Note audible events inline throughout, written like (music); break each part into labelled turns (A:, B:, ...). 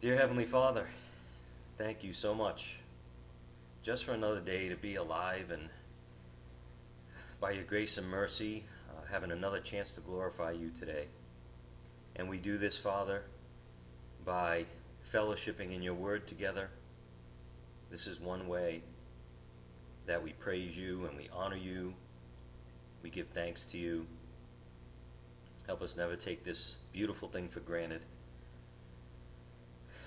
A: Dear Heavenly Father, thank you so much just for another day to be alive and by your grace and mercy, uh, having another chance to glorify you today. And we do this, Father, by fellowshipping in your word together. This is one way that we praise you and we honor you. We give thanks to you. Help us never take this beautiful thing for granted.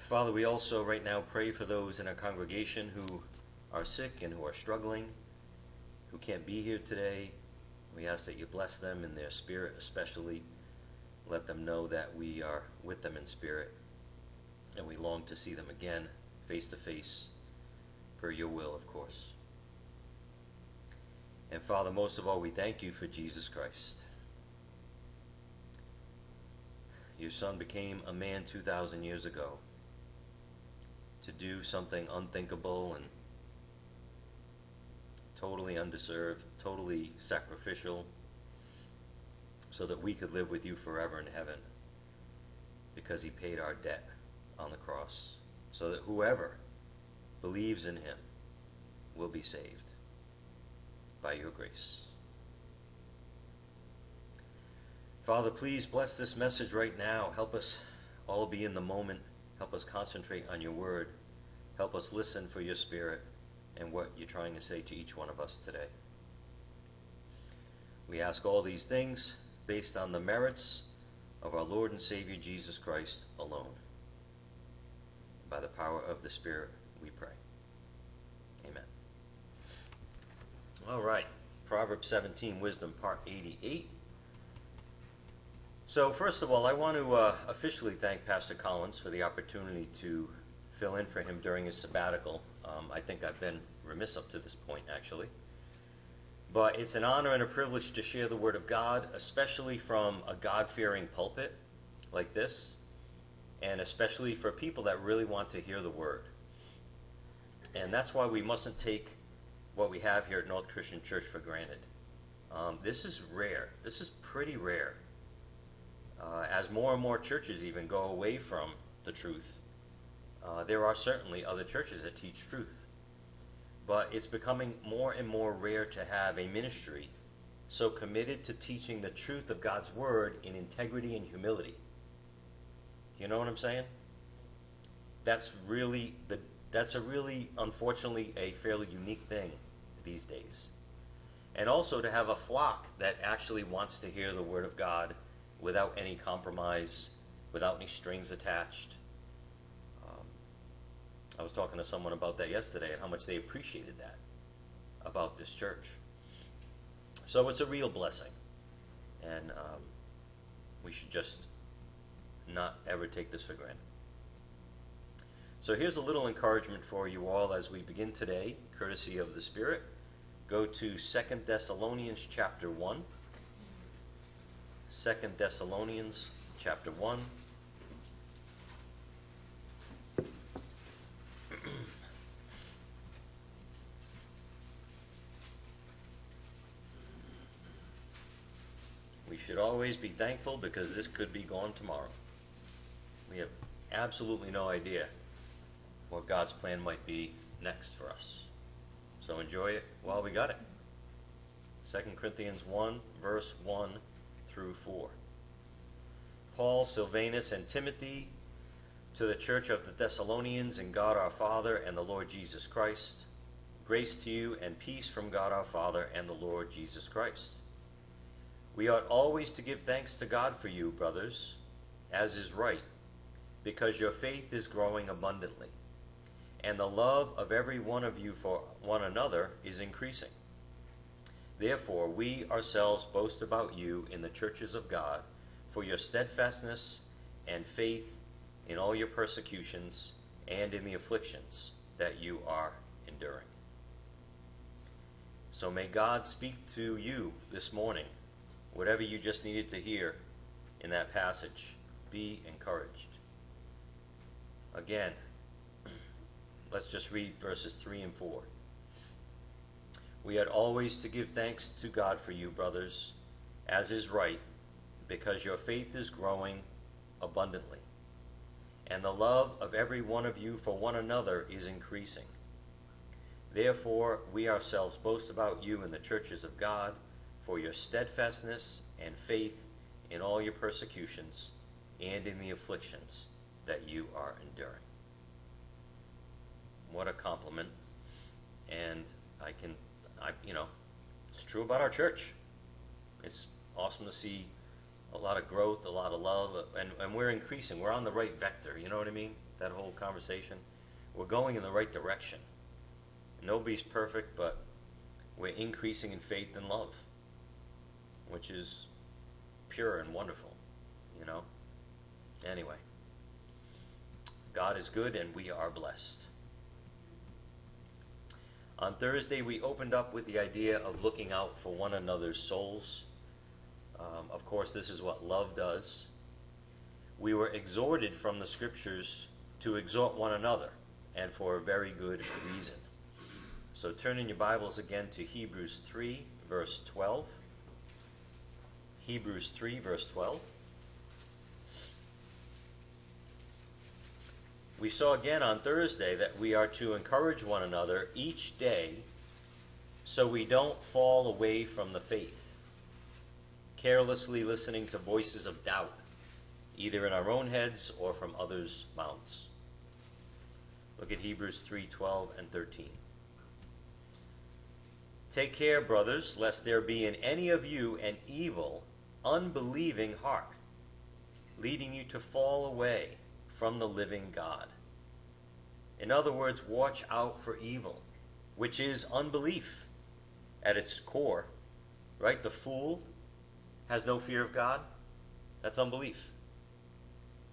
A: Father, we also right now pray for those in our congregation who are sick and who are struggling, who can't be here today. We ask that you bless them in their spirit, especially. Let them know that we are with them in spirit and we long to see them again, face to face, per your will, of course. And Father, most of all, we thank you for Jesus Christ. Your Son became a man 2,000 years ago to do something unthinkable and totally undeserved, totally sacrificial, so that we could live with you forever in heaven because he paid our debt on the cross, so that whoever believes in him will be saved by your grace. Father, please bless this message right now. Help us all be in the moment. Help us concentrate on your word. Help us listen for your spirit and what you're trying to say to each one of us today. We ask all these things based on the merits of our Lord and Savior Jesus Christ alone. By the power of the Spirit, we pray. Amen. All right. Proverbs 17, Wisdom, Part 88. So, first of all, I want to uh, officially thank Pastor Collins for the opportunity to fill in for him during his sabbatical. Um, I think I've been remiss up to this point, actually. But it's an honor and a privilege to share the Word of God, especially from a God fearing pulpit like this, and especially for people that really want to hear the Word. And that's why we mustn't take what we have here at North Christian Church for granted. Um, this is rare. This is pretty rare. Uh, as more and more churches even go away from the truth, uh, there are certainly other churches that teach truth. But it's becoming more and more rare to have a ministry so committed to teaching the truth of God's Word in integrity and humility. Do you know what I'm saying? That's really the that's a really unfortunately a fairly unique thing these days. And also to have a flock that actually wants to hear the word of God without any compromise, without any strings attached. Um, I was talking to someone about that yesterday and how much they appreciated that about this church. So it's a real blessing. And um, we should just not ever take this for granted. So here's a little encouragement for you all as we begin today, courtesy of the Spirit. Go to Second Thessalonians chapter 1. 2 Thessalonians chapter 1. we should always be thankful because this could be gone tomorrow. We have absolutely no idea what God's plan might be next for us. So enjoy it while we got it. 2 Corinthians 1, verse 1 through 4. Paul, Silvanus, and Timothy to the church of the Thessalonians in God our Father and the Lord Jesus Christ. Grace to you and peace from God our Father and the Lord Jesus Christ. We ought always to give thanks to God for you, brothers, as is right, because your faith is growing abundantly, and the love of every one of you for one another is increasing. Therefore, we ourselves boast about you in the churches of God for your steadfastness and faith in all your persecutions and in the afflictions that you are enduring. So may God speak to you this morning, whatever you just needed to hear in that passage. Be encouraged. Again, (clears throat) let's just read verses 3 and 4. We had always to give thanks to God for you, brothers, as is right, because your faith is growing abundantly, and the love of every one of you for one another is increasing. Therefore, we ourselves boast about you in the churches of God for your steadfastness and faith in all your persecutions and in the afflictions that you are enduring. What a compliment. And I can, I, you know, it's true about our church. It's awesome to see a lot of growth, a lot of love, uh, and, and we're increasing. We're on the right vector. You know what I mean? That whole conversation. We're going in the right direction. Nobody's perfect, but we're increasing in faith and love, which is pure and wonderful, you know? Anyway, God is good and we are blessed. On Thursday, we opened up with the idea of looking out for one another's souls. Um, of course, this is what love does. We were exhorted from the scriptures to exhort one another, and for a very good reason. So turn in your Bibles again to Hebrews 3, verse 12. Hebrews 3, verse 12. We saw again on Thursday that we are to encourage one another each day so we don't fall away from the faith, carelessly listening to voices of doubt, either in our own heads or from others' mouths. Look at Hebrews 3:12 and 13. Take care, brothers, lest there be in any of you an evil, unbelieving heart, leading you to fall away from the living God. In other words, watch out for evil, which is unbelief at its core. Right? The fool has no fear of God. That's unbelief.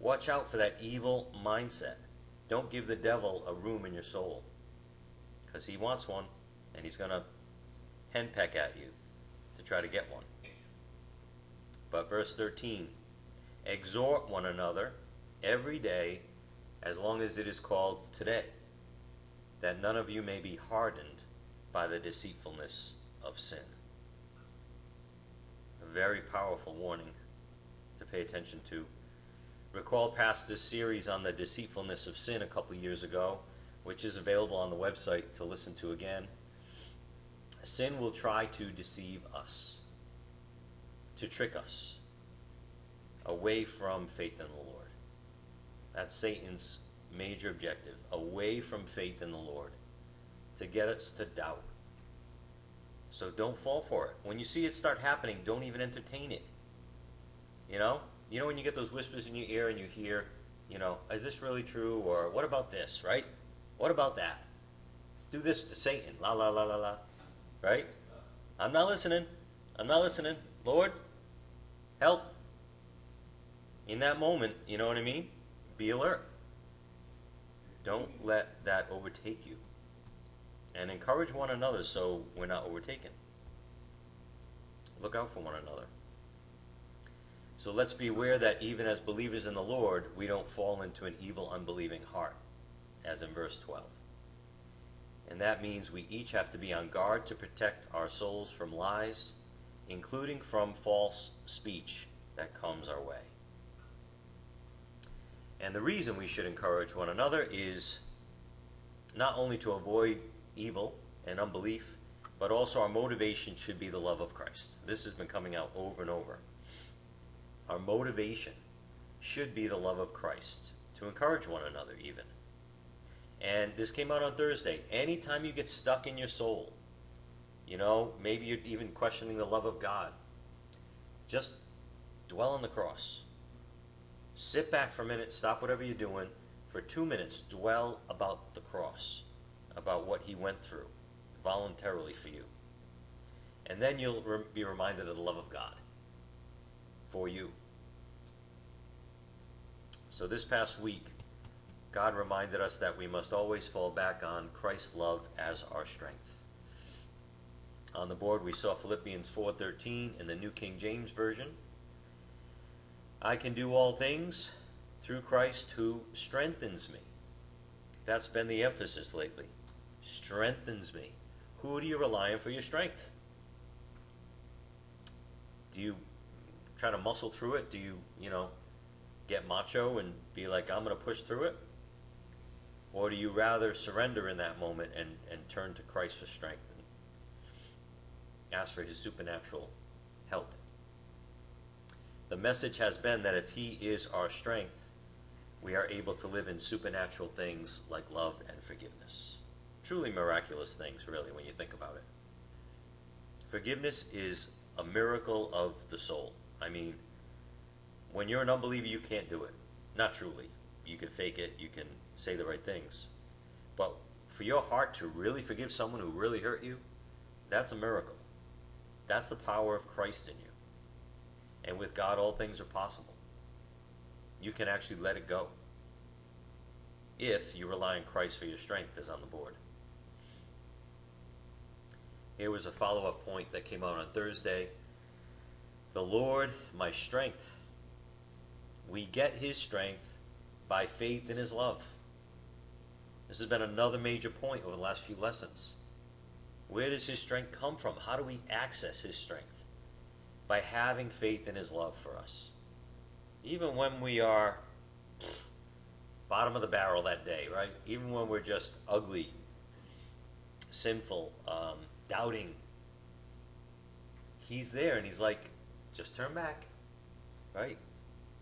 A: Watch out for that evil mindset. Don't give the devil a room in your soul because he wants one and he's going to henpeck at you to try to get one. But verse 13 exhort one another every day as long as it is called today, that none of you may be hardened by the deceitfulness of sin. A very powerful warning to pay attention to. Recall past this series on the deceitfulness of sin a couple years ago, which is available on the website to listen to again. Sin will try to deceive us, to trick us away from faith in the Lord. That's Satan's major objective away from faith in the Lord, to get us to doubt. So don't fall for it. When you see it start happening, don't even entertain it. You know? You know when you get those whispers in your ear and you hear, you know, is this really true? Or what about this, right? What about that? Let's do this to Satan. La la la la la. Right? I'm not listening. I'm not listening. Lord, help. In that moment, you know what I mean? Be alert. Don't let that overtake you. And encourage one another so we're not overtaken. Look out for one another. So let's be aware that even as believers in the Lord, we don't fall into an evil, unbelieving heart, as in verse 12. And that means we each have to be on guard to protect our souls from lies, including from false speech that comes our way. And the reason we should encourage one another is not only to avoid evil and unbelief, but also our motivation should be the love of Christ. This has been coming out over and over. Our motivation should be the love of Christ to encourage one another, even. And this came out on Thursday. Anytime you get stuck in your soul, you know, maybe you're even questioning the love of God, just dwell on the cross. Sit back for a minute, stop whatever you're doing. For two minutes, dwell about the cross, about what he went through voluntarily for you. And then you'll re- be reminded of the love of God for you. So this past week, God reminded us that we must always fall back on Christ's love as our strength. On the board we saw Philippians 4:13 in the New King James version. I can do all things through Christ who strengthens me. That's been the emphasis lately. Strengthens me. Who do you rely on for your strength? Do you try to muscle through it? Do you, you know, get macho and be like, I'm going to push through it? Or do you rather surrender in that moment and, and turn to Christ for strength and ask for his supernatural help? The message has been that if he is our strength, we are able to live in supernatural things like love and forgiveness. Truly miraculous things, really, when you think about it. Forgiveness is a miracle of the soul. I mean, when you're an unbeliever, you can't do it. Not truly. You can fake it, you can say the right things. But for your heart to really forgive someone who really hurt you, that's a miracle. That's the power of Christ in you. And with God, all things are possible. You can actually let it go if you rely on Christ for your strength, as on the board. Here was a follow up point that came out on Thursday. The Lord, my strength. We get his strength by faith in his love. This has been another major point over the last few lessons. Where does his strength come from? How do we access his strength? By having faith in his love for us. Even when we are bottom of the barrel that day, right? Even when we're just ugly, sinful, um, doubting, he's there and he's like, just turn back, right?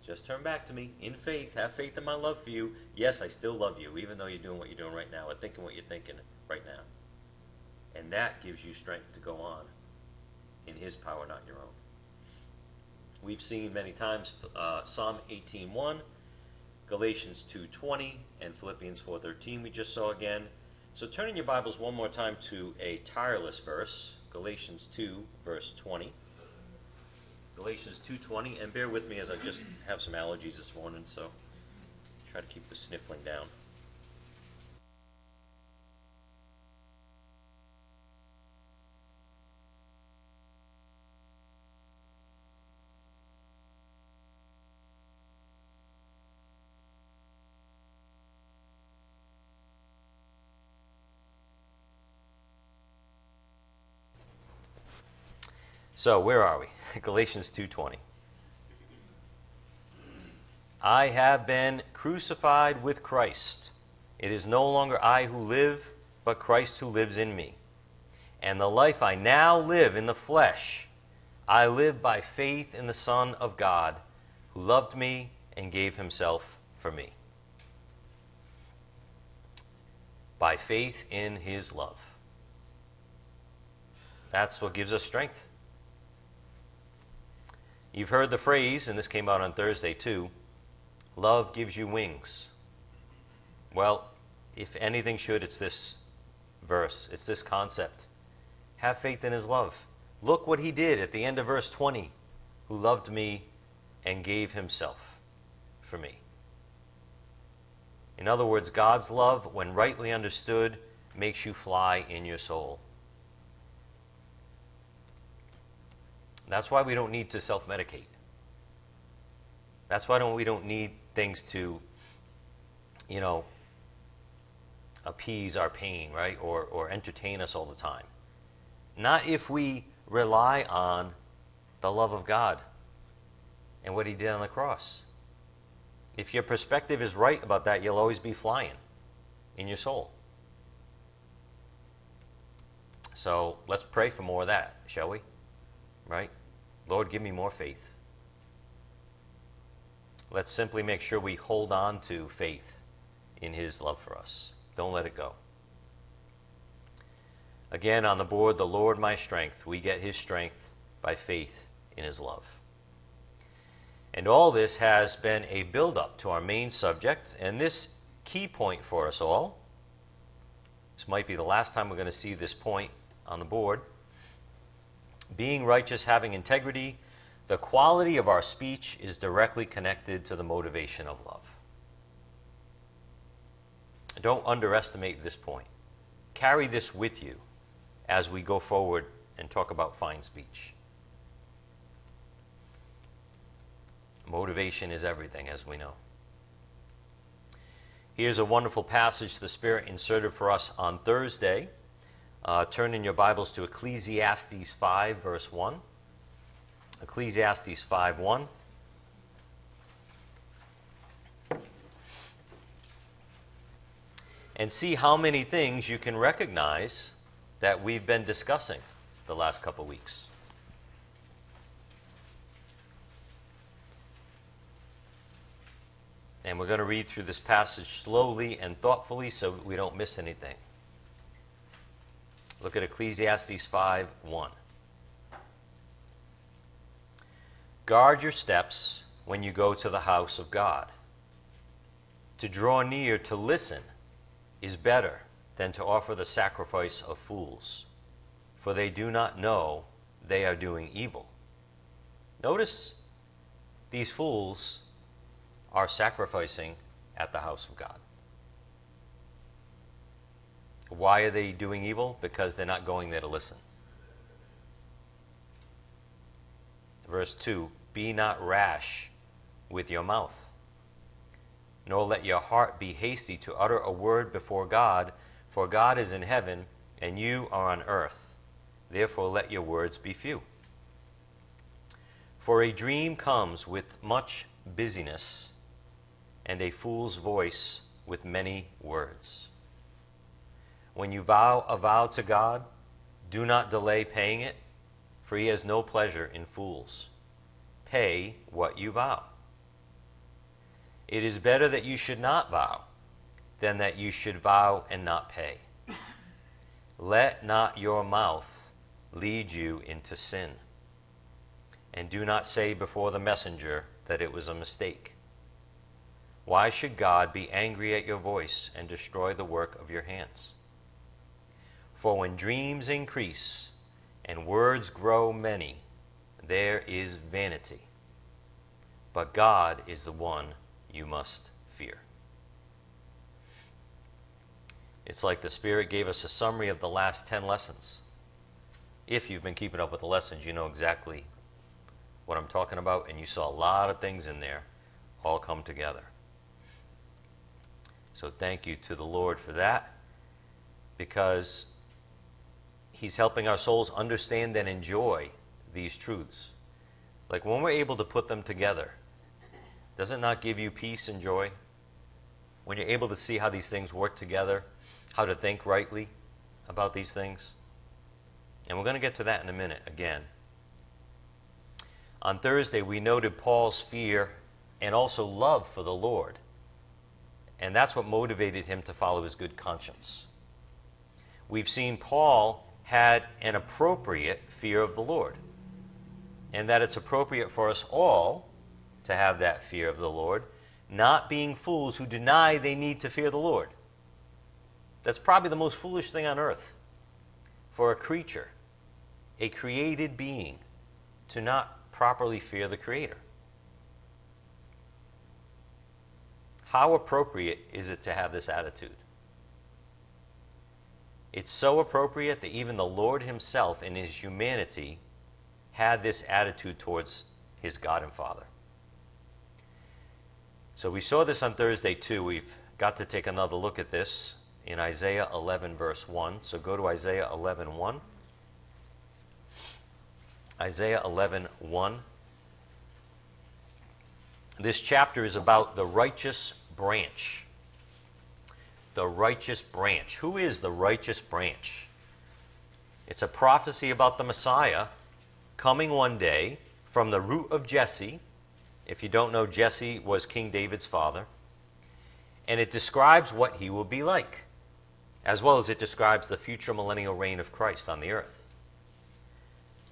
A: Just turn back to me in faith. Have faith in my love for you. Yes, I still love you, even though you're doing what you're doing right now or thinking what you're thinking right now. And that gives you strength to go on in His power, not your own. We've seen many times uh, Psalm 18.1, Galatians 2.20, and Philippians 4.13 we just saw again. So turning your Bibles one more time to a tireless verse, Galatians 2, verse 20. Galatians 2:20, and bear with me as I just have some allergies this morning, so try to keep the sniffling down. So, where are we? (laughs) Galatians 2:20. I have been crucified with Christ. It is no longer I who live, but Christ who lives in me. And the life I now live in the flesh, I live by faith in the Son of God, who loved me and gave himself for me. By faith in his love. That's what gives us strength. You've heard the phrase, and this came out on Thursday too love gives you wings. Well, if anything should, it's this verse, it's this concept. Have faith in his love. Look what he did at the end of verse 20 who loved me and gave himself for me. In other words, God's love, when rightly understood, makes you fly in your soul. That's why we don't need to self medicate. That's why don't, we don't need things to, you know, appease our pain, right? Or, or entertain us all the time. Not if we rely on the love of God and what He did on the cross. If your perspective is right about that, you'll always be flying in your soul. So let's pray for more of that, shall we? Right? Lord, give me more faith. Let's simply make sure we hold on to faith in His love for us. Don't let it go. Again, on the board, the Lord my strength. We get His strength by faith in His love. And all this has been a build up to our main subject, and this key point for us all. This might be the last time we're going to see this point on the board being righteous, having integrity, the quality of our speech is directly connected to the motivation of love. Don't underestimate this point. Carry this with you as we go forward and talk about fine speech. Motivation is everything, as we know. Here's a wonderful passage the Spirit inserted for us on Thursday. Uh, turn in your Bibles to Ecclesiastes 5, verse 1. Ecclesiastes 5 1. And see how many things you can recognize that we've been discussing the last couple weeks. And we're going to read through this passage slowly and thoughtfully so we don't miss anything. Look at Ecclesiastes 5 1. Guard your steps when you go to the house of God. To draw near to listen is better than to offer the sacrifice of fools, for they do not know they are doing evil. Notice these fools are sacrificing at the house of God. Why are they doing evil? Because they're not going there to listen. Verse 2 Be not rash with your mouth, nor let your heart be hasty to utter a word before God, for God is in heaven, and you are on earth. Therefore, let your words be few. For a dream comes with much busyness, and a fool's voice with many words. When you vow a vow to God, do not delay paying it, for he has no pleasure in fools. Pay what you vow. It is better that you should not vow than that you should vow and not pay. Let not your mouth lead you into sin. And do not say before the messenger that it was a mistake. Why should God be angry at your voice and destroy the work of your hands? For when dreams increase and words grow many, there is vanity. But God is the one you must fear. It's like the Spirit gave us a summary of the last 10 lessons. If you've been keeping up with the lessons, you know exactly what I'm talking about, and you saw a lot of things in there all come together. So thank you to the Lord for that, because He's helping our souls understand and enjoy these truths. Like when we're able to put them together, does it not give you peace and joy? When you're able to see how these things work together, how to think rightly about these things? And we're going to get to that in a minute again. On Thursday, we noted Paul's fear and also love for the Lord. And that's what motivated him to follow his good conscience. We've seen Paul had an appropriate fear of the Lord, and that it's appropriate for us all to have that fear of the Lord, not being fools who deny they need to fear the Lord. That's probably the most foolish thing on earth for a creature, a created being, to not properly fear the Creator. How appropriate is it to have this attitude? It's so appropriate that even the Lord Himself, in His humanity, had this attitude towards His God and Father. So we saw this on Thursday too. We've got to take another look at this in Isaiah 11, verse 1. So go to Isaiah 11, 1. Isaiah 11, 1. This chapter is about the righteous branch. The righteous branch. Who is the righteous branch? It's a prophecy about the Messiah coming one day from the root of Jesse. If you don't know, Jesse was King David's father. And it describes what he will be like, as well as it describes the future millennial reign of Christ on the earth.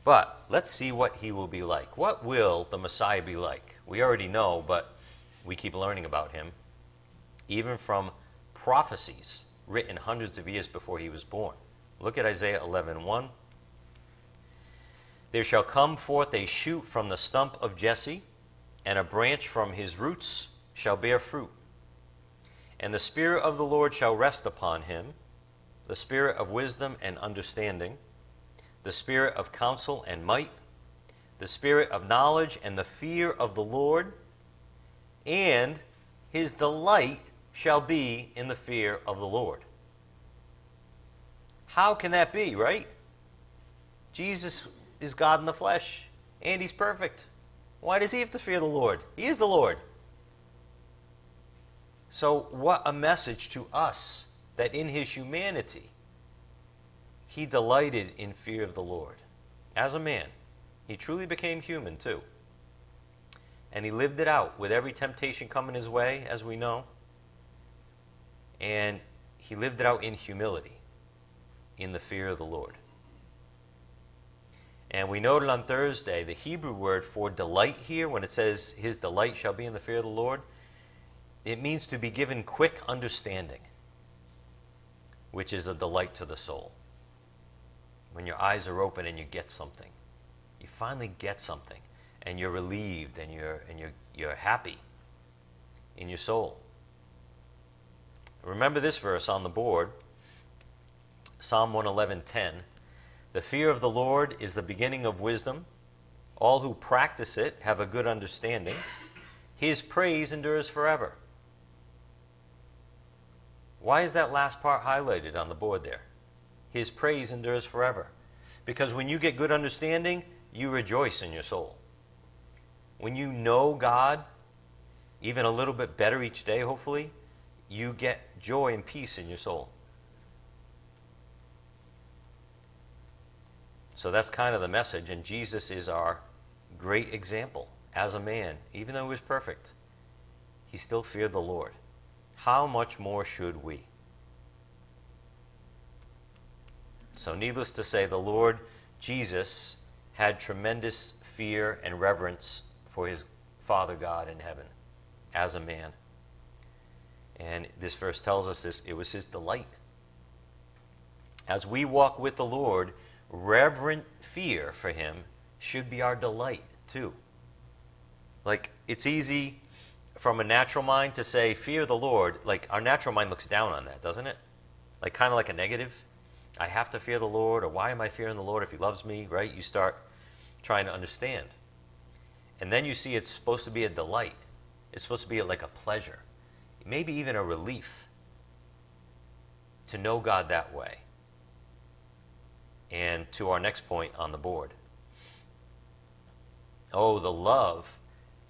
A: But let's see what he will be like. What will the Messiah be like? We already know, but we keep learning about him, even from prophecies written hundreds of years before he was born. Look at Isaiah 11 1. There shall come forth a shoot from the stump of Jesse, and a branch from his roots shall bear fruit. And the Spirit of the Lord shall rest upon him the Spirit of wisdom and understanding the spirit of counsel and might, the spirit of knowledge and the fear of the Lord, and his delight shall be in the fear of the Lord. How can that be, right? Jesus is God in the flesh, and he's perfect. Why does he have to fear the Lord? He is the Lord. So, what a message to us that in his humanity, he delighted in fear of the Lord. As a man, he truly became human too. And he lived it out with every temptation coming his way, as we know. And he lived it out in humility, in the fear of the Lord. And we noted on Thursday the Hebrew word for delight here, when it says, His delight shall be in the fear of the Lord, it means to be given quick understanding, which is a delight to the soul. When your eyes are open and you get something, you finally get something, and you're relieved and you're, and you're, you're happy in your soul. Remember this verse on the board Psalm 111:10. The fear of the Lord is the beginning of wisdom. All who practice it have a good understanding. His praise endures forever. Why is that last part highlighted on the board there? His praise endures forever. Because when you get good understanding, you rejoice in your soul. When you know God, even a little bit better each day, hopefully, you get joy and peace in your soul. So that's kind of the message, and Jesus is our great example as a man. Even though he was perfect, he still feared the Lord. How much more should we? So, needless to say, the Lord Jesus had tremendous fear and reverence for his Father God in heaven as a man. And this verse tells us this it was his delight. As we walk with the Lord, reverent fear for him should be our delight too. Like, it's easy from a natural mind to say, fear the Lord. Like, our natural mind looks down on that, doesn't it? Like, kind of like a negative. I have to fear the Lord, or why am I fearing the Lord if He loves me, right? You start trying to understand. And then you see it's supposed to be a delight, it's supposed to be like a pleasure, maybe even a relief to know God that way. And to our next point on the board. Oh, the love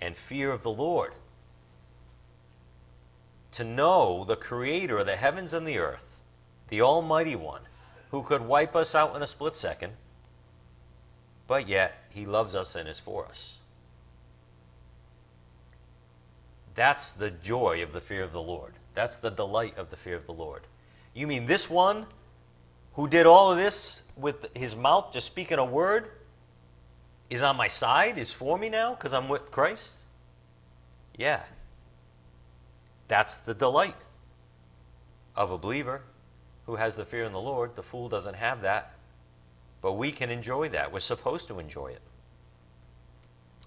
A: and fear of the Lord. To know the Creator of the heavens and the earth, the Almighty One, who could wipe us out in a split second, but yet He loves us and is for us. That's the joy of the fear of the Lord. That's the delight of the fear of the Lord. You mean this one who did all of this with his mouth, just speaking a word, is on my side, is for me now because I'm with Christ? Yeah. That's the delight of a believer who has the fear in the Lord. The fool doesn't have that. But we can enjoy that. We're supposed to enjoy it.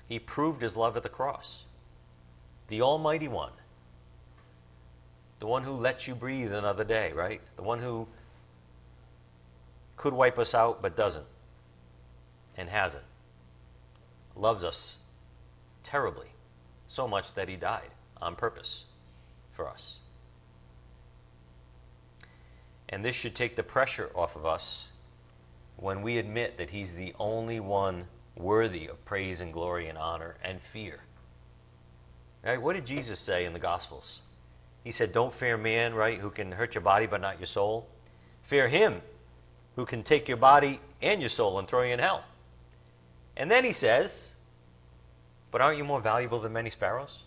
A: He proved his love at the cross. The Almighty One. The one who lets you breathe another day, right? The one who could wipe us out but doesn't and hasn't. Loves us terribly, so much that he died on purpose for us. And this should take the pressure off of us when we admit that he's the only one worthy of praise and glory and honor and fear. Right? What did Jesus say in the Gospels? He said, Don't fear man, right, who can hurt your body but not your soul. Fear him who can take your body and your soul and throw you in hell. And then he says, But aren't you more valuable than many sparrows?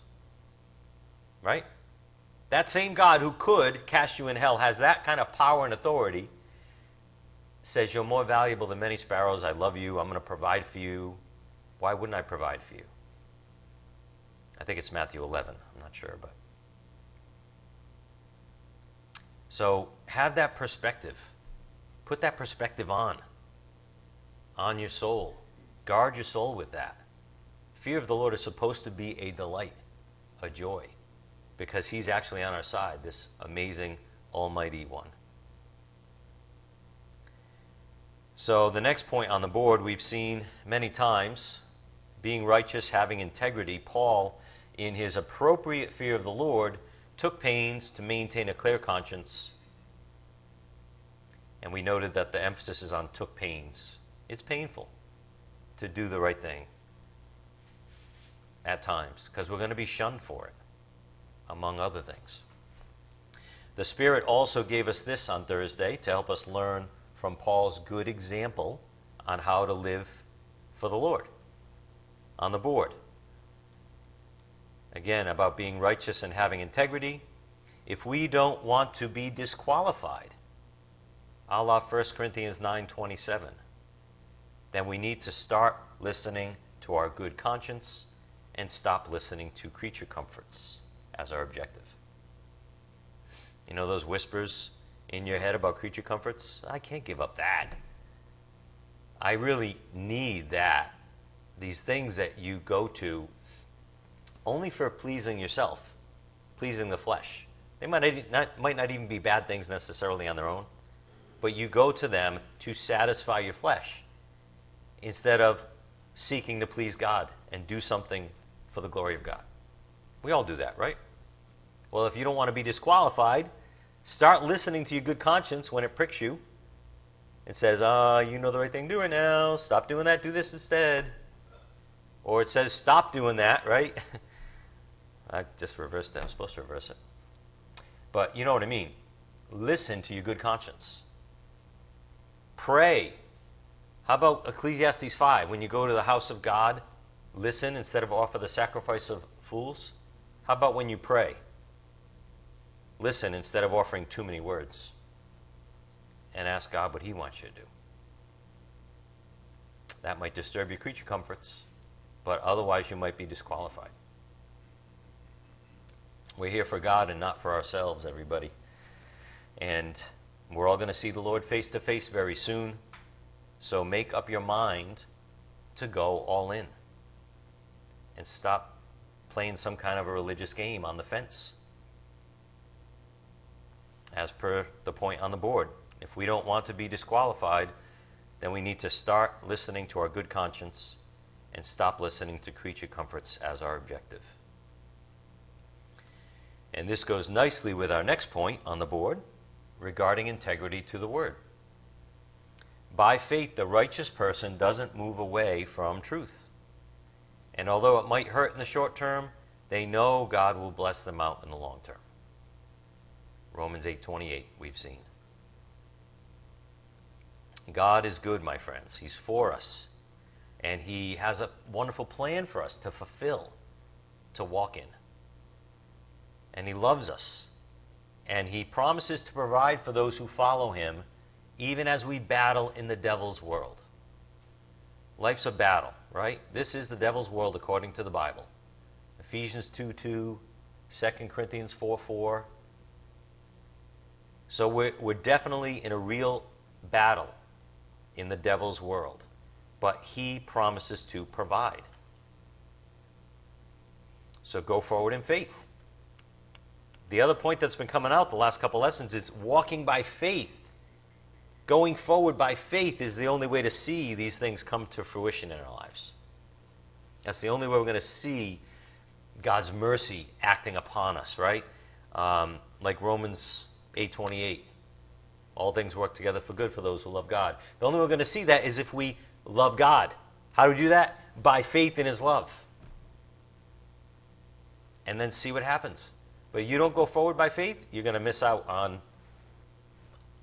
A: Right? That same God who could cast you in hell has that kind of power and authority. Says, You're more valuable than many sparrows. I love you. I'm going to provide for you. Why wouldn't I provide for you? I think it's Matthew 11. I'm not sure, but. So have that perspective. Put that perspective on, on your soul. Guard your soul with that. Fear of the Lord is supposed to be a delight, a joy, because He's actually on our side, this amazing, almighty one. So, the next point on the board we've seen many times being righteous, having integrity. Paul, in his appropriate fear of the Lord, took pains to maintain a clear conscience and we noted that the emphasis is on took pains. It's painful to do the right thing at times because we're going to be shunned for it, among other things. The Spirit also gave us this on Thursday to help us learn from Paul's good example on how to live for the Lord on the board. Again, about being righteous and having integrity. If we don't want to be disqualified, a la 1 Corinthians 9:27, then we need to start listening to our good conscience and stop listening to creature comforts as our objective. You know those whispers in your head about creature comforts? I can't give up that. I really need that. These things that you go to only for pleasing yourself, pleasing the flesh. They might not, might not even be bad things necessarily on their own, but you go to them to satisfy your flesh instead of seeking to please God and do something for the glory of God. We all do that, right? Well, if you don't want to be disqualified, start listening to your good conscience when it pricks you and says, ah, you know the right thing to do right now. Stop doing that. Do this instead. Or it says, stop doing that, right? (laughs) I just reversed that. I'm supposed to reverse it. But you know what I mean. Listen to your good conscience. Pray. How about Ecclesiastes 5? When you go to the house of God, listen instead of offer the sacrifice of fools. How about when you pray? Listen instead of offering too many words. And ask God what He wants you to do. That might disturb your creature comforts, but otherwise you might be disqualified. We're here for God and not for ourselves, everybody. And we're all going to see the Lord face to face very soon. So make up your mind to go all in and stop playing some kind of a religious game on the fence. As per the point on the board, if we don't want to be disqualified, then we need to start listening to our good conscience and stop listening to creature comforts as our objective. And this goes nicely with our next point on the board regarding integrity to the Word. By faith, the righteous person doesn't move away from truth. And although it might hurt in the short term, they know God will bless them out in the long term. Romans 8:28 we've seen. God is good, my friends. He's for us. And he has a wonderful plan for us to fulfill, to walk in and He loves us. And He promises to provide for those who follow Him, even as we battle in the devil's world. Life's a battle, right? This is the devil's world according to the Bible. Ephesians 2 2, 2 Corinthians 4 4. So we're, we're definitely in a real battle in the devil's world. But he promises to provide. So go forward in faith. The other point that's been coming out the last couple lessons is walking by faith. Going forward by faith is the only way to see these things come to fruition in our lives. That's the only way we're going to see God's mercy acting upon us, right? Um, like Romans 8:28, all things work together for good for those who love God. The only way we're going to see that is if we love God. How do we do that? By faith in His love. And then see what happens. But you don't go forward by faith, you're going to miss out on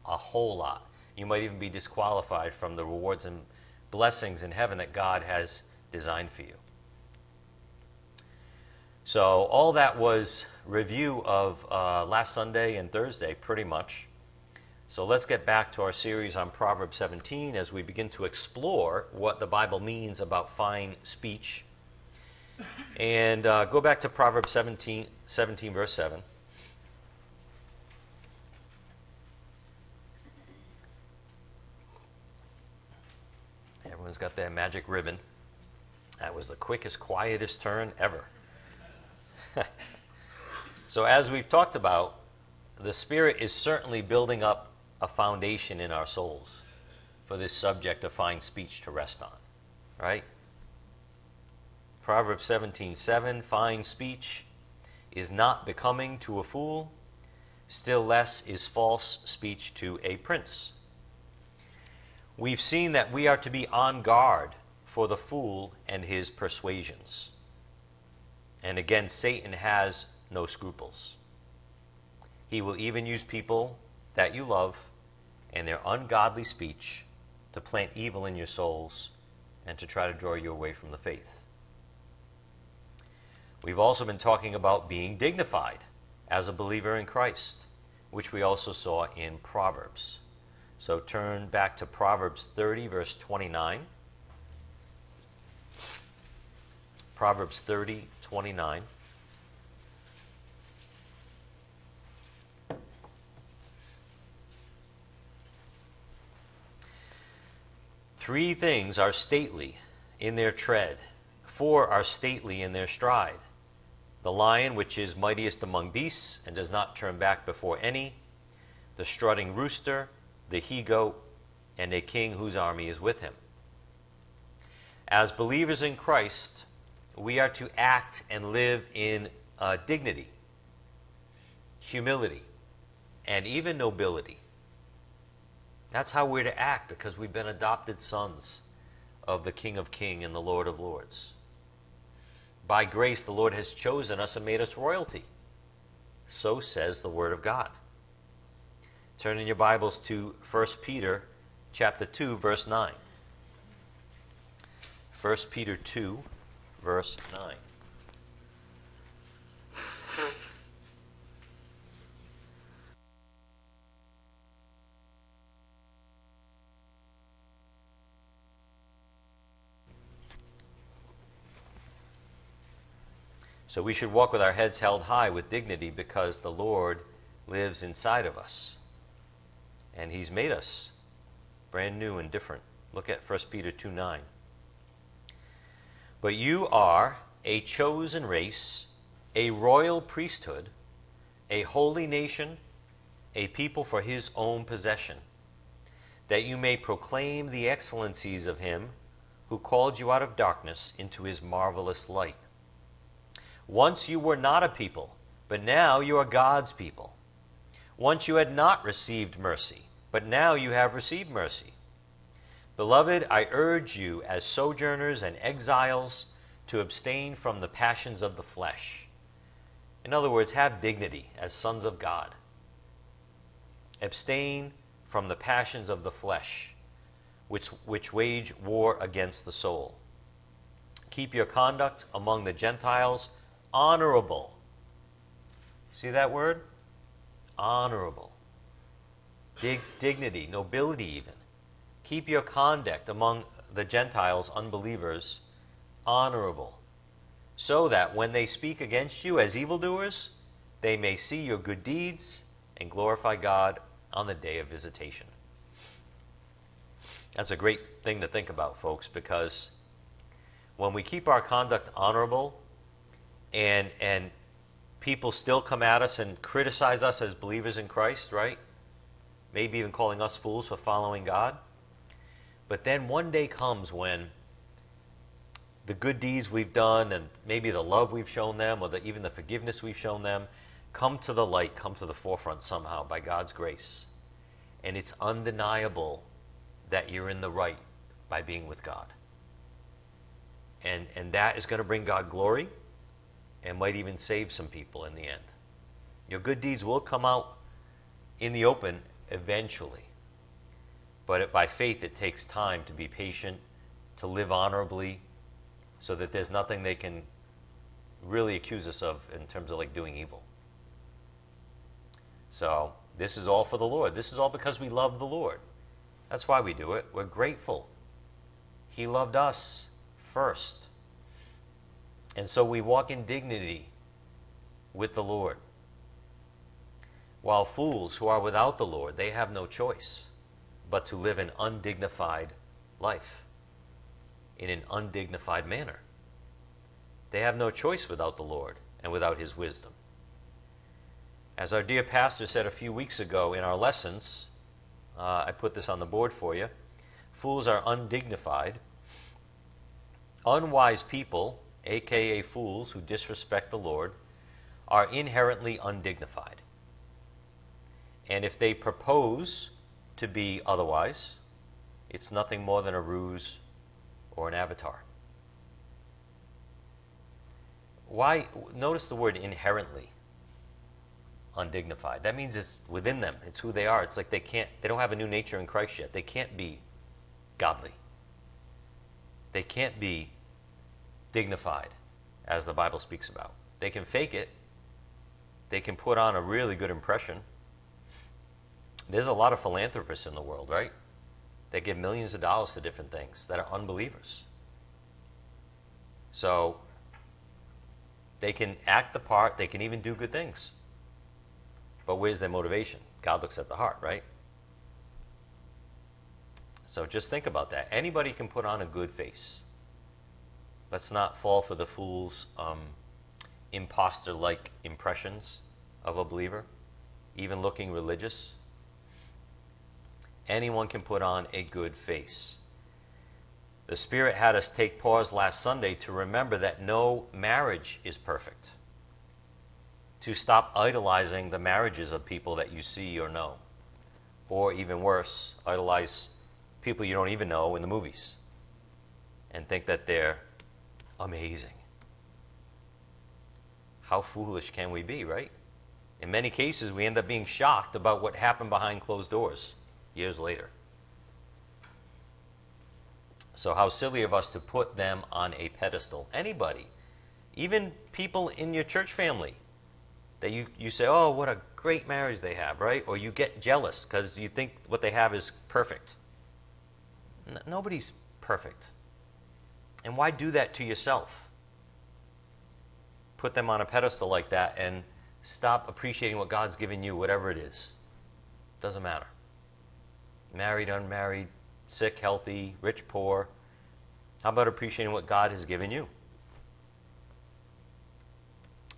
A: a whole lot. You might even be disqualified from the rewards and blessings in heaven that God has designed for you. So, all that was review of uh, last Sunday and Thursday, pretty much. So, let's get back to our series on Proverbs 17 as we begin to explore what the Bible means about fine speech and uh, go back to Proverbs 17, 17, verse 7. Everyone's got their magic ribbon. That was the quickest, quietest turn ever. (laughs) so, as we've talked about, the Spirit is certainly building up a foundation in our souls for this subject of fine speech to rest on, right? Proverbs 17 7 Fine speech is not becoming to a fool, still less is false speech to a prince. We've seen that we are to be on guard for the fool and his persuasions. And again, Satan has no scruples. He will even use people that you love and their ungodly speech to plant evil in your souls and to try to draw you away from the faith. We've also been talking about being dignified as a believer in Christ, which we also saw in Proverbs. So turn back to Proverbs 30, verse 29. Proverbs 30, 29. Three things are stately in their tread, four are stately in their stride the lion, which is mightiest among beasts and does not turn back before any, the strutting rooster, the he goat, and a king whose army is with him. As believers in Christ, we are to act and live in uh, dignity, humility, and even nobility. That's how we're to act because we've been adopted sons of the King of Kings and the Lord of Lords. By grace, the Lord has chosen us and made us royalty. So says the Word of God. Turn in your Bibles to 1 Peter chapter 2, verse 9. 1 Peter 2, verse 9. So we should walk with our heads held high with dignity because the Lord lives inside of us. And He's made us brand new and different. Look at 1 Peter 2 9. But you are a chosen race, a royal priesthood, a holy nation, a people for His own possession, that you may proclaim the excellencies of Him who called you out of darkness into His marvelous light. Once you were not a people, but now you are God's people. Once you had not received mercy, but now you have received mercy. Beloved, I urge you as sojourners and exiles to abstain from the passions of the flesh. In other words, have dignity as sons of God. Abstain from the passions of the flesh, which, which wage war against the soul. Keep your conduct among the Gentiles honorable. See that word? Honorable. Dig- dignity, nobility, even. Keep your conduct among the Gentiles, unbelievers, honorable, so that when they speak against you as evildoers, they may see your good deeds and glorify God on the day of visitation. That's a great thing to think about, folks, because when we keep our conduct honorable, and and people still come at us and criticize us as believers in Christ, right? Maybe even calling us fools for following God. But then one day comes when the good deeds we've done and maybe the love we've shown them or the, even the forgiveness we've shown them come to the light, come to the forefront somehow by God's grace. And it's undeniable that you're in the right by being with God. And, and that is going to bring God glory and might even save some people in the end. Your good deeds will come out in the open eventually. But it, by faith, it takes time to be patient, to live honorably, so that there's nothing they can really accuse us of in terms of like doing evil. So, this is all for the Lord. This is all because we love the Lord. That's why we do it. We're grateful. He loved us first. And so we walk in dignity with the Lord. While fools who are without the Lord, they have no choice but to live an undignified life in an undignified manner. They have no choice without the Lord and without His wisdom. As our dear pastor said a few weeks ago in our lessons, uh, I put this on the board for you fools are undignified. Unwise people aka fools who disrespect the Lord, are inherently undignified. And if they propose to be otherwise, it's nothing more than a ruse or an avatar. Why? Notice the word inherently. undignified. That means it's within them. It's who they are. It's like they can't they don't have a new nature in Christ yet. They can't be godly. They can't be dignified as the Bible speaks about. They can fake it. They can put on a really good impression. There's a lot of philanthropists in the world, right? They give millions of dollars to different things that are unbelievers. So they can act the part, they can even do good things. But where's their motivation? God looks at the heart, right? So just think about that. Anybody can put on a good face. Let's not fall for the fool's um, imposter like impressions of a believer, even looking religious. Anyone can put on a good face. The Spirit had us take pause last Sunday to remember that no marriage is perfect. To stop idolizing the marriages of people that you see or know. Or even worse, idolize people you don't even know in the movies and think that they're amazing. How foolish can we be, right? In many cases, we end up being shocked about what happened behind closed doors years later. So, how silly of us to put them on a pedestal. Anybody, even people in your church family, that you, you say, oh, what a great marriage they have, right? Or you get jealous because you think what they have is perfect. N- nobody's perfect. And why do that to yourself? Put them on a pedestal like that and stop appreciating what God's given you, whatever it is. Doesn't matter. Married, unmarried, sick, healthy, rich, poor. How about appreciating what God has given you?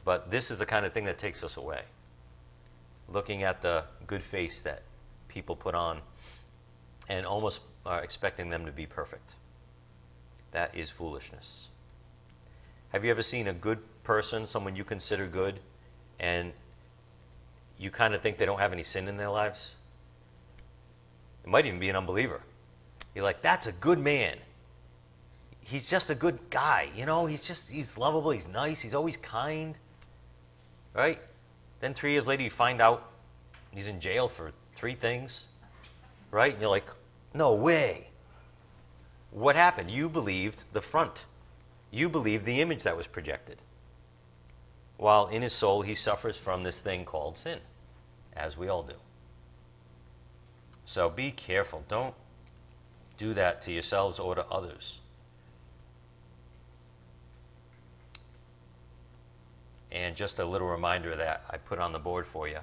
A: But this is the kind of thing that takes us away. Looking at the good face that people put on and almost are expecting them to be perfect. That is foolishness. Have you ever seen a good person, someone you consider good, and you kind of think they don't have any sin in their lives? It might even be an unbeliever. You're like, that's a good man. He's just a good guy, you know? He's just, he's lovable, he's nice, he's always kind. Right? Then three years later, you find out he's in jail for three things. Right? And you're like, no way. What happened? You believed the front. You believed the image that was projected. While in his soul, he suffers from this thing called sin, as we all do. So be careful. Don't do that to yourselves or to others. And just a little reminder of that I put on the board for you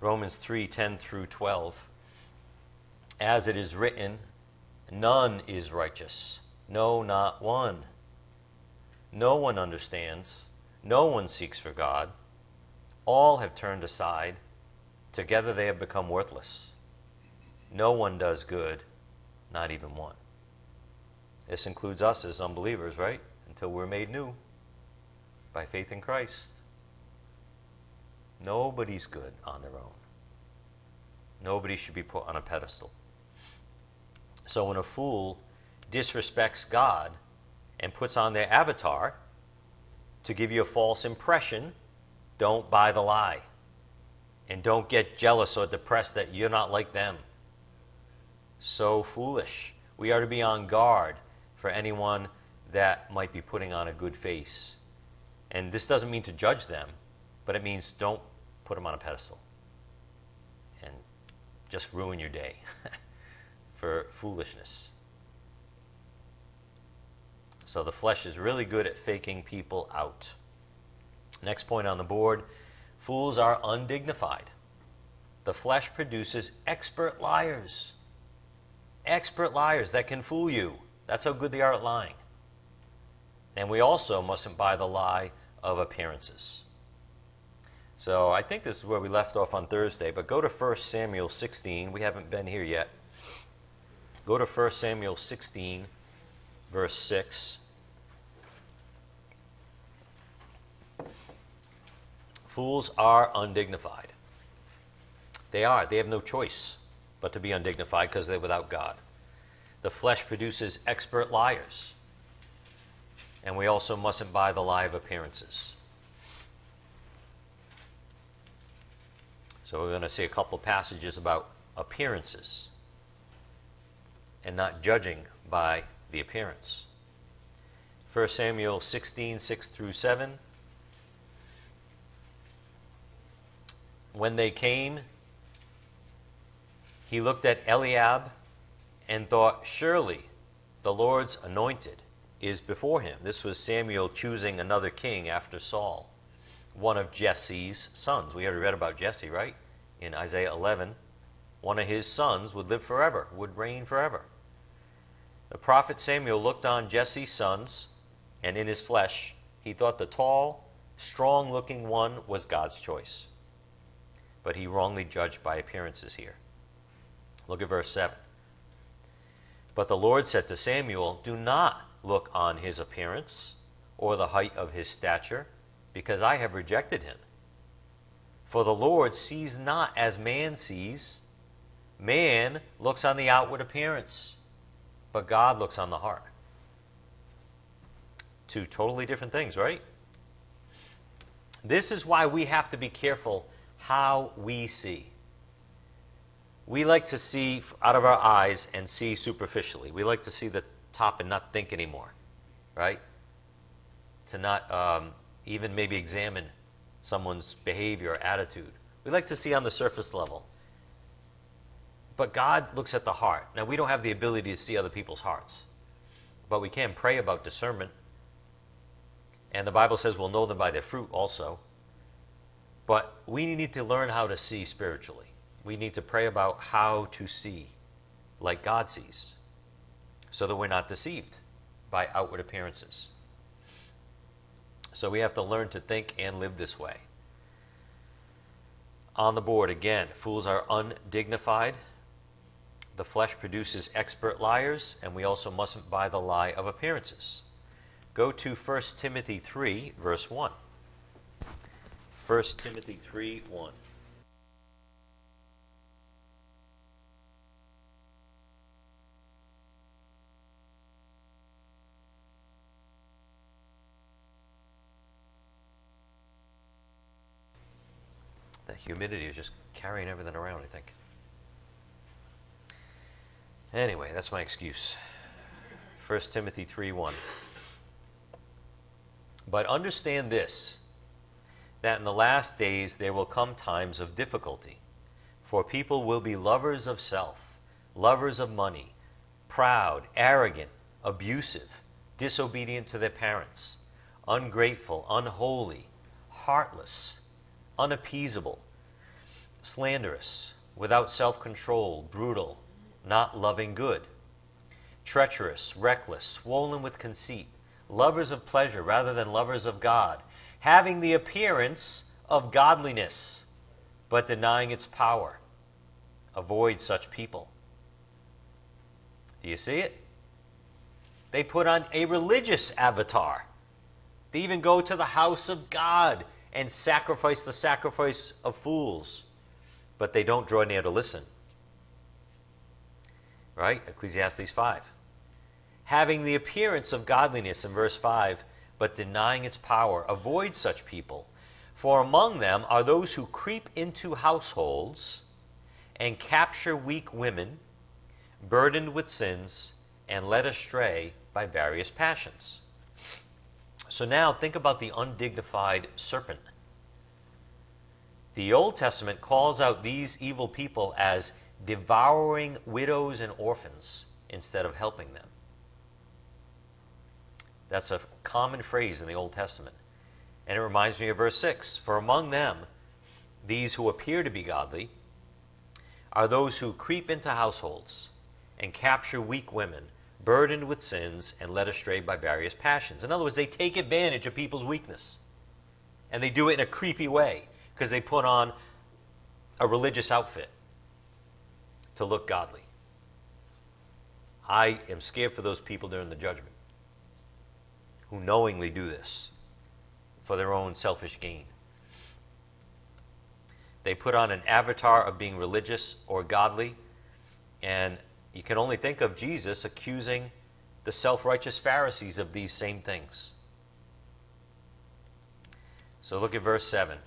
A: Romans 3 10 through 12. As it is written, none is righteous, no, not one. No one understands, no one seeks for God. All have turned aside, together they have become worthless. No one does good, not even one. This includes us as unbelievers, right? Until we're made new by faith in Christ. Nobody's good on their own. Nobody should be put on a pedestal. So when a fool disrespects God and puts on their avatar to give you a false impression, don't buy the lie. And don't get jealous or depressed that you're not like them. So foolish. We are to be on guard for anyone that might be putting on a good face and this doesn't mean to judge them, but it means don't put them on a pedestal and just ruin your day (laughs) for foolishness. So the flesh is really good at faking people out. Next point on the board fools are undignified. The flesh produces expert liars. Expert liars that can fool you. That's how good they are at lying. And we also mustn't buy the lie of appearances. So I think this is where we left off on Thursday, but go to 1 Samuel 16. We haven't been here yet. Go to 1 Samuel 16, verse 6. Fools are undignified. They are. They have no choice but to be undignified because they're without God. The flesh produces expert liars and we also mustn't buy the lie of appearances. So we're going to see a couple passages about appearances and not judging by the appearance. 1 Samuel 16, 6 through 7. When they came, he looked at Eliab and thought, Surely the Lord's anointed is before him. This was Samuel choosing another king after Saul, one of Jesse's sons. We already read about Jesse, right? In Isaiah 11. One of his sons would live forever, would reign forever. The prophet Samuel looked on Jesse's sons, and in his flesh, he thought the tall, strong looking one was God's choice. But he wrongly judged by appearances here. Look at verse 7. But the Lord said to Samuel, Do not look on his appearance or the height of his stature, because I have rejected him. For the Lord sees not as man sees. Man looks on the outward appearance, but God looks on the heart. Two totally different things, right? This is why we have to be careful how we see we like to see out of our eyes and see superficially. We like to see the top and not think anymore, right? To not um, even maybe examine someone's behavior or attitude. We like to see on the surface level. But God looks at the heart. Now, we don't have the ability to see other people's hearts, but we can pray about discernment. And the Bible says we'll know them by their fruit also. But we need to learn how to see spiritually we need to pray about how to see like God sees so that we're not deceived by outward appearances. So we have to learn to think and live this way. On the board again, fools are undignified. The flesh produces expert liars, and we also mustn't buy the lie of appearances. Go to 1 Timothy 3, verse 1. 1 Timothy 3, 1. The humidity is just carrying everything around, I think. Anyway, that's my excuse. 1 Timothy 3 1. But understand this that in the last days there will come times of difficulty, for people will be lovers of self, lovers of money, proud, arrogant, abusive, disobedient to their parents, ungrateful, unholy, heartless unappeasable, slanderous, without self control, brutal, not loving good, treacherous, reckless, swollen with conceit, lovers of pleasure rather than lovers of God, having the appearance of godliness, but denying its power. Avoid such people. Do you see it? They put on a religious avatar. They even go to the house of God and sacrifice the sacrifice of fools, but they don't draw near to listen. Right? Ecclesiastes 5. Having the appearance of godliness in verse 5, but denying its power, avoid such people. For among them are those who creep into households and capture weak women, burdened with sins, and led astray by various passions. So now think about the undignified serpent. The Old Testament calls out these evil people as devouring widows and orphans instead of helping them. That's a common phrase in the Old Testament. And it reminds me of verse 6 For among them, these who appear to be godly, are those who creep into households and capture weak women burdened with sins and led astray by various passions. In other words, they take advantage of people's weakness. And they do it in a creepy way because they put on a religious outfit to look godly. I am scared for those people during the judgment who knowingly do this for their own selfish gain. They put on an avatar of being religious or godly, and you can only think of Jesus accusing the self righteous Pharisees of these same things. So look at verse 7.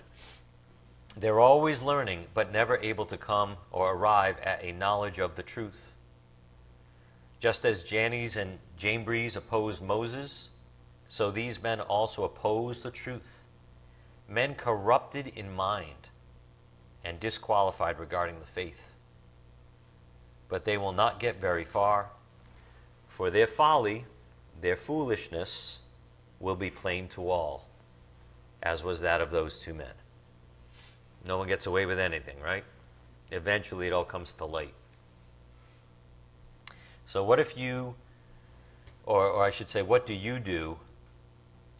A: They're always learning, but never able to come or arrive at a knowledge of the truth. Just as Jannes and Jambres opposed Moses, so these men also oppose the truth. Men corrupted in mind and disqualified regarding the faith. But they will not get very far, for their folly, their foolishness, will be plain to all, as was that of those two men. No one gets away with anything, right? Eventually it all comes to light. So, what if you, or, or I should say, what do you do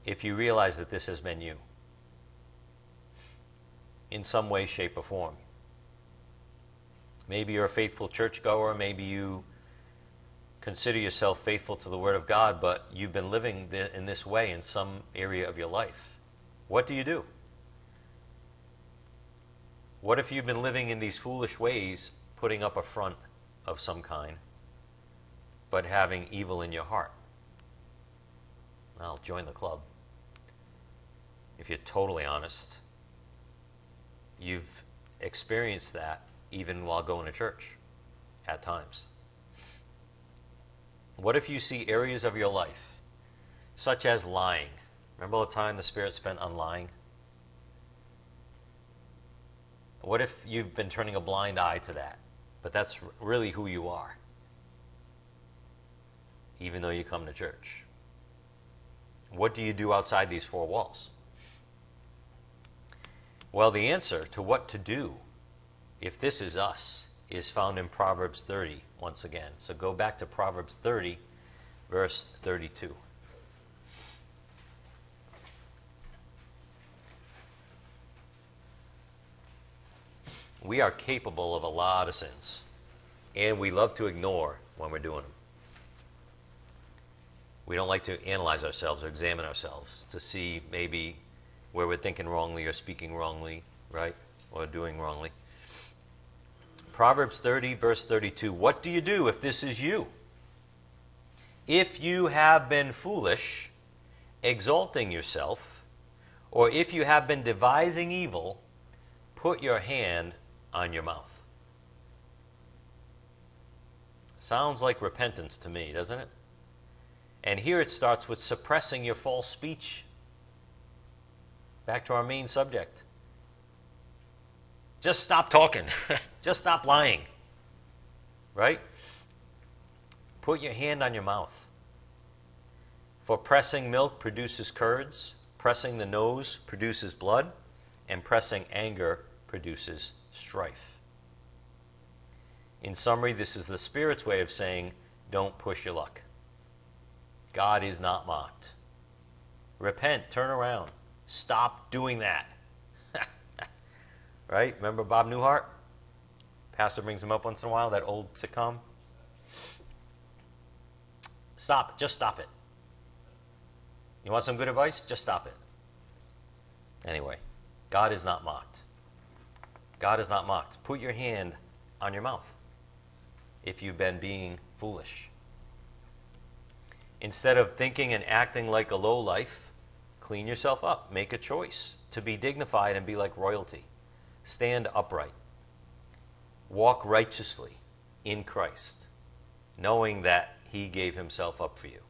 A: if you realize that this has been you? In some way, shape, or form. Maybe you're a faithful churchgoer, maybe you consider yourself faithful to the Word of God, but you've been living in this way in some area of your life. What do you do? What if you've been living in these foolish ways, putting up a front of some kind, but having evil in your heart? Well, join the club. If you're totally honest, you've experienced that even while going to church at times. What if you see areas of your life, such as lying? Remember the time the Spirit spent on lying? What if you've been turning a blind eye to that? But that's really who you are, even though you come to church. What do you do outside these four walls? Well, the answer to what to do if this is us is found in Proverbs 30 once again. So go back to Proverbs 30, verse 32. We are capable of a lot of sins, and we love to ignore when we're doing them. We don't like to analyze ourselves or examine ourselves to see maybe where we're thinking wrongly or speaking wrongly, right? Or doing wrongly. Proverbs 30, verse 32 What do you do if this is you? If you have been foolish, exalting yourself, or if you have been devising evil, put your hand on your mouth. Sounds like repentance to me, doesn't it? And here it starts with suppressing your false speech. Back to our main subject. Just stop talking. (laughs) Just stop lying. Right? Put your hand on your mouth. For pressing milk produces curds, pressing the nose produces blood, and pressing anger produces strife. In summary, this is the Spirit's way of saying, don't push your luck. God is not mocked. Repent, turn around, stop doing that. (laughs) right? Remember Bob Newhart? Pastor brings him up once in a while, that old sitcom. Stop, just stop it. You want some good advice? Just stop it. Anyway, God is not mocked. God is not mocked. Put your hand on your mouth if you've been being foolish. Instead of thinking and acting like a low life, clean yourself up. Make a choice to be dignified and be like royalty. Stand upright. Walk righteously in Christ, knowing that He gave Himself up for you.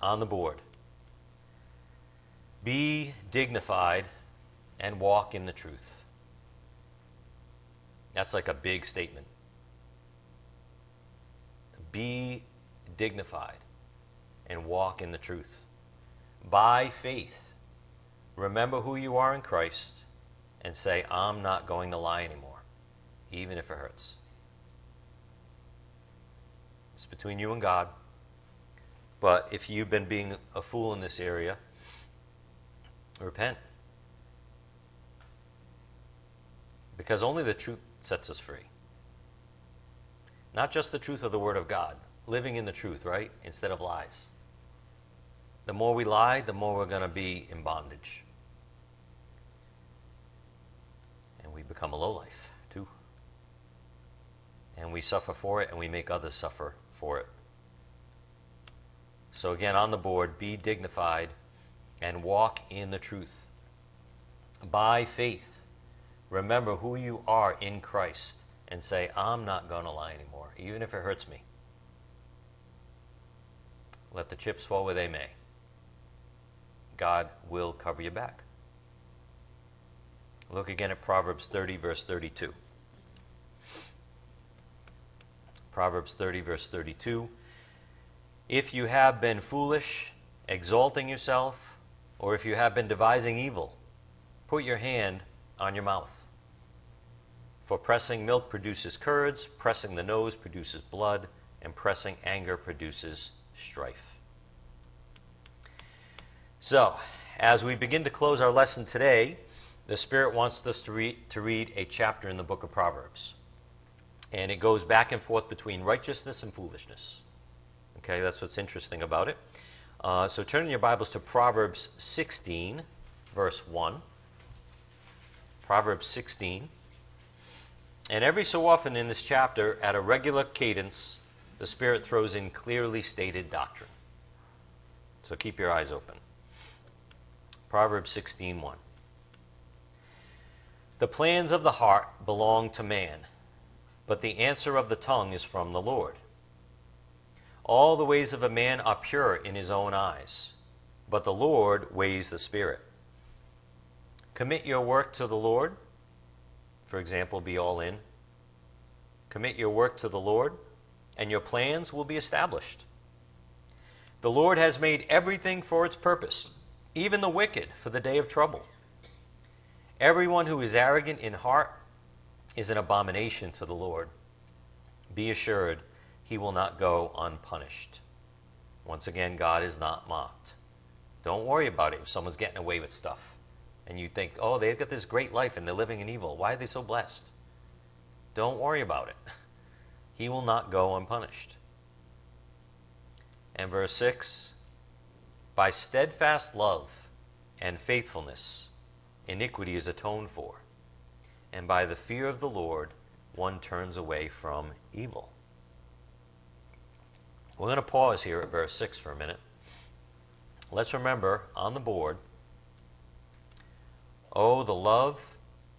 A: On the board, be dignified and walk in the truth. That's like a big statement. Be dignified and walk in the truth. By faith, remember who you are in Christ and say, I'm not going to lie anymore, even if it hurts. It's between you and God. But if you've been being a fool in this area, repent. Because only the truth sets us free. Not just the truth of the Word of God, living in the truth, right? Instead of lies. The more we lie, the more we're going to be in bondage. And we become a lowlife, too. And we suffer for it, and we make others suffer for it. So, again, on the board, be dignified and walk in the truth. by faith, remember who you are in Christ and say, I'm not going to lie anymore, even if it hurts me. Let the chips fall where they may. God will cover you back. Look again at Proverbs 30, verse 32. Proverbs 30, verse 32. If you have been foolish, exalting yourself, or if you have been devising evil, put your hand on your mouth. For pressing milk produces curds, pressing the nose produces blood, and pressing anger produces strife. So, as we begin to close our lesson today, the Spirit wants us to read, to read a chapter in the book of Proverbs. And it goes back and forth between righteousness and foolishness. Okay, that's what's interesting about it. Uh, so turn in your Bibles to Proverbs 16, verse 1. Proverbs 16. And every so often in this chapter, at a regular cadence, the Spirit throws in clearly stated doctrine. So keep your eyes open. Proverbs 16:1. The plans of the heart belong to man, but the answer of the tongue is from the Lord. All the ways of a man are pure in his own eyes, but the Lord weighs the spirit. Commit your work to the Lord. For example, be all in. Commit your work to the Lord, and your plans will be established. The Lord has made everything for its purpose, even the wicked for the day of trouble. Everyone who is arrogant in heart is an abomination to the Lord. Be assured, he will not go unpunished. Once again, God is not mocked. Don't worry about it if someone's getting away with stuff and you think, oh, they've got this great life and they're living in evil. Why are they so blessed? Don't worry about it. (laughs) He will not go unpunished. And verse 6 By steadfast love and faithfulness, iniquity is atoned for, and by the fear of the Lord one turns away from evil. We're going to pause here at verse 6 for a minute. Let's remember on the board oh, the love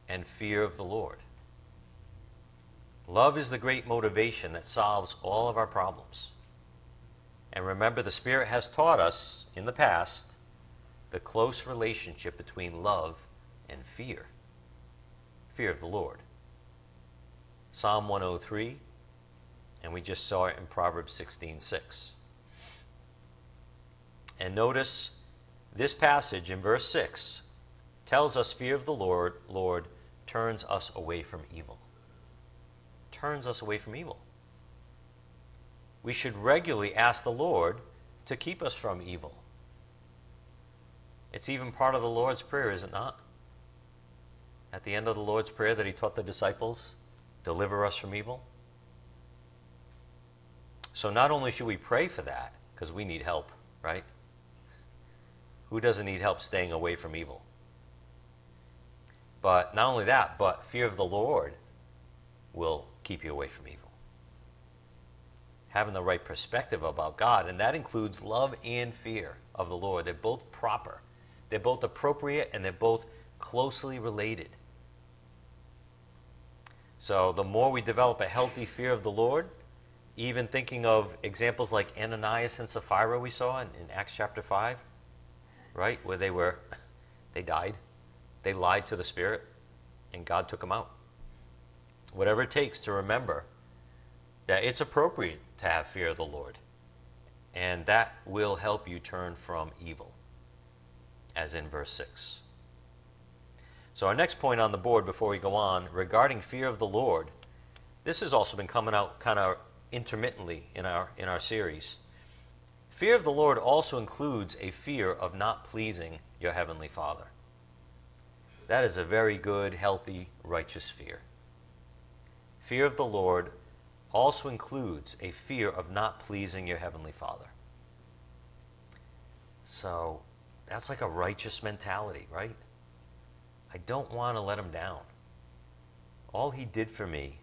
A: and fear of the Lord. Love is the great motivation that solves all of our problems. And remember, the Spirit has taught us in the past the close relationship between love and fear. Fear of the Lord. Psalm 103, and we just saw it in Proverbs 16 6. And notice this passage in verse 6 tells us fear of the Lord, Lord turns us away from evil. Turns us away from evil. We should regularly ask the Lord to keep us from evil. It's even part of the Lord's Prayer, is it not? At the end of the Lord's Prayer that he taught the disciples, deliver us from evil. So not only should we pray for that, because we need help, right? Who doesn't need help staying away from evil? But not only that, but fear of the Lord will keep you away from evil. Having the right perspective about God, and that includes love and fear of the Lord. They're both proper, they're both appropriate, and they're both closely related. So the more we develop a healthy fear of the Lord, even thinking of examples like Ananias and Sapphira we saw in, in Acts chapter 5, right, where they were, (laughs) they died they lied to the Spirit, and God took them out. Whatever it takes to remember that it's appropriate to have fear of the Lord, and that will help you turn from evil, as in verse 6. So, our next point on the board before we go on regarding fear of the Lord, this has also been coming out kind of intermittently in our, in our series. Fear of the Lord also includes a fear of not pleasing your Heavenly Father. That is a very good, healthy, righteous fear. Fear of the Lord also includes a fear of not pleasing your Heavenly Father. So that's like a righteous mentality, right? I don't want to let him down. All he did for me,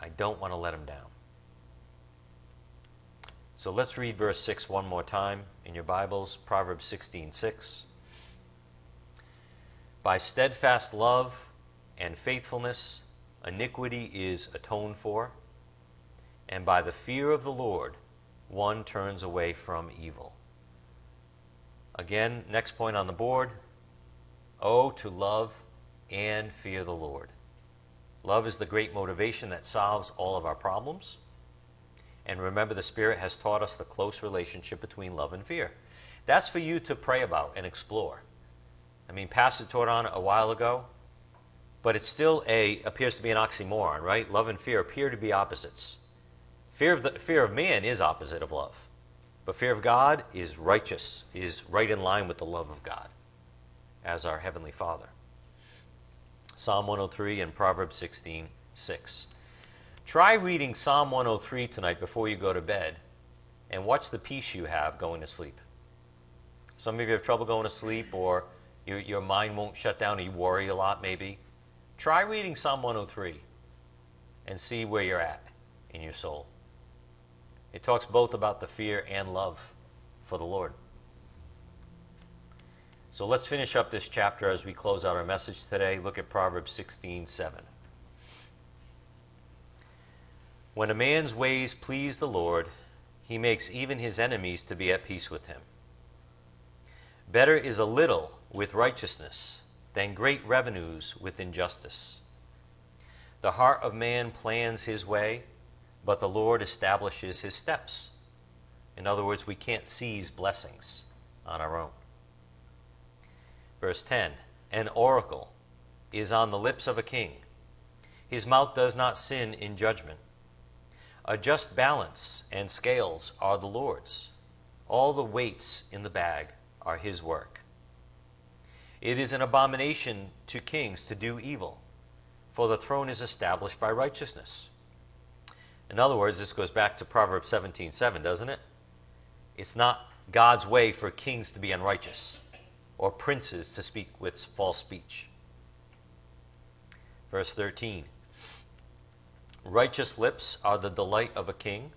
A: I don't want to let him down. So let's read verse 6 one more time in your Bibles, Proverbs 16 6. By steadfast love and faithfulness, iniquity is atoned for, and by the fear of the Lord, one turns away from evil. Again, next point on the board Oh, to love and fear the Lord. Love is the great motivation that solves all of our problems. And remember, the Spirit has taught us the close relationship between love and fear. That's for you to pray about and explore. I mean, Pastor taught on a while ago, but it still a appears to be an oxymoron, right? Love and fear appear to be opposites. Fear of, the, fear of man is opposite of love, but fear of God is righteous, is right in line with the love of God as our Heavenly Father. Psalm 103 and Proverbs 16 6. Try reading Psalm 103 tonight before you go to bed and watch the peace you have going to sleep. Some of you have trouble going to sleep, or your, your mind won't shut down, you worry a lot maybe. Try reading Psalm 103 and see where you're at in your soul. It talks both about the fear and love for the Lord. So let's finish up this chapter as we close out our message today. Look at Proverbs 16 7. When a man's ways please the Lord, he makes even his enemies to be at peace with him. Better is a little with righteousness than great revenues with injustice. The heart of man plans his way, but the Lord establishes his steps. In other words, we can't seize blessings on our own. Verse 10 An oracle is on the lips of a king, his mouth does not sin in judgment. A just balance and scales are the Lord's, all the weights in the bag are his work. It is an abomination to kings to do evil, for the throne is established by righteousness. In other words, this goes back to Proverbs 17 7, doesn't it? It's not God's way for kings to be unrighteous or princes to speak with false speech. Verse 13 Righteous lips are the delight of a king,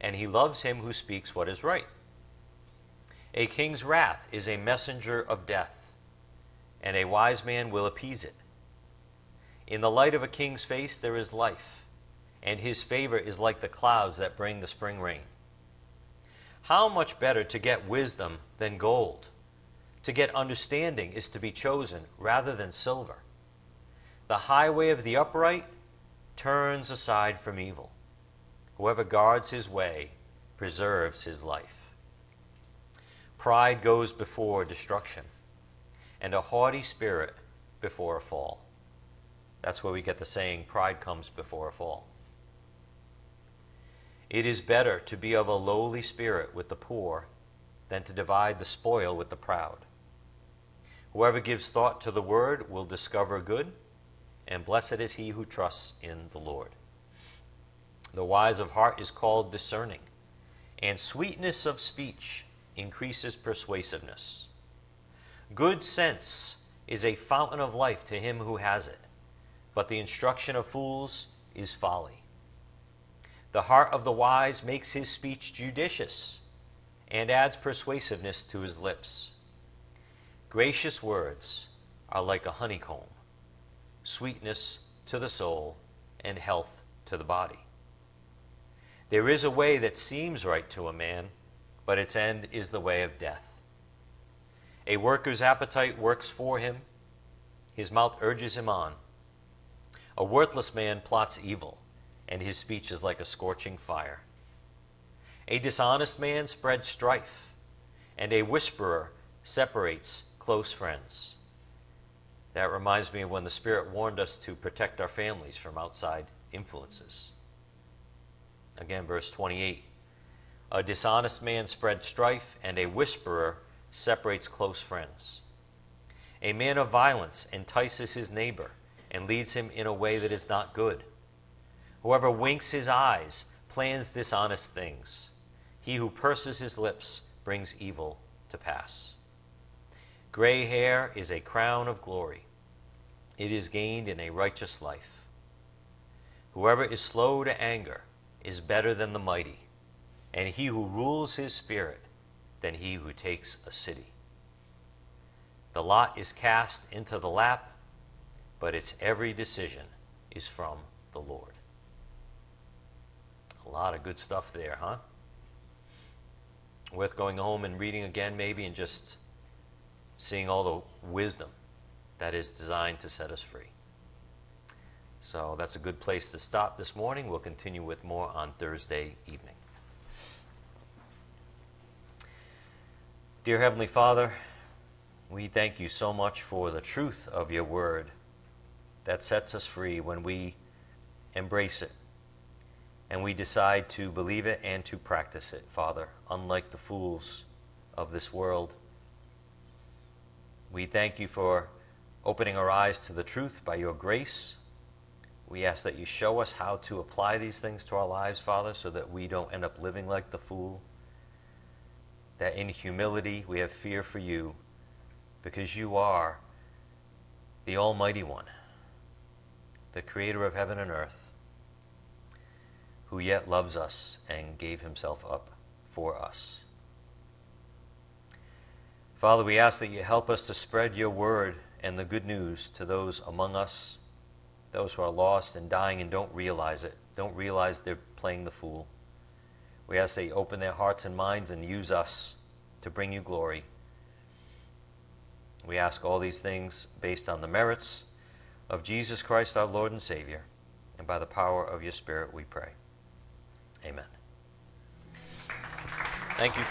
A: and he loves him who speaks what is right. A king's wrath is a messenger of death, and a wise man will appease it. In the light of a king's face there is life, and his favor is like the clouds that bring the spring rain. How much better to get wisdom than gold? To get understanding is to be chosen rather than silver. The highway of the upright turns aside from evil. Whoever guards his way preserves his life. Pride goes before destruction, and a haughty spirit before a fall. That's where we get the saying, pride comes before a fall. It is better to be of a lowly spirit with the poor than to divide the spoil with the proud. Whoever gives thought to the word will discover good, and blessed is he who trusts in the Lord. The wise of heart is called discerning, and sweetness of speech increases persuasiveness. Good sense is a fountain of life to him who has it, but the instruction of fools is folly. The heart of the wise makes his speech judicious and adds persuasiveness to his lips. Gracious words are like a honeycomb, sweetness to the soul and health to the body. There is a way that seems right to a man, but its end is the way of death. A worker's appetite works for him, his mouth urges him on. A worthless man plots evil, and his speech is like a scorching fire. A dishonest man spreads strife, and a whisperer separates close friends. That reminds me of when the Spirit warned us to protect our families from outside influences. Again, verse 28 A dishonest man spreads strife, and a whisperer separates close friends. A man of violence entices his neighbor and leads him in a way that is not good. Whoever winks his eyes plans dishonest things. He who purses his lips brings evil to pass. Gray hair is a crown of glory. It is gained in a righteous life. Whoever is slow to anger is better than the mighty, and he who rules his spirit than he who takes a city. The lot is cast into the lap, but its every decision is from the Lord. A lot of good stuff there, huh? Worth going home and reading again, maybe, and just seeing all the wisdom that is designed to set us free. So that's a good place to stop this morning. We'll continue with more on Thursday evening. Dear Heavenly Father, we thank you so much for the truth of your word that sets us free when we embrace it and we decide to believe it and to practice it, Father, unlike the fools of this world. We thank you for opening our eyes to the truth by your grace. We ask that you show us how to apply these things to our lives, Father, so that we don't end up living like the fool. That in humility we have fear for you because you are the Almighty One, the Creator of heaven and earth who yet loves us and gave himself up for us. Father, we ask that you help us to spread your word and the good news to those among us, those who are lost and dying and don't realize it, don't realize they're playing the fool. We ask that you open their hearts and minds and use us to bring you glory. We ask all these things based on the merits of Jesus Christ, our Lord and Savior, and by the power of your Spirit we pray. Amen. Thank you.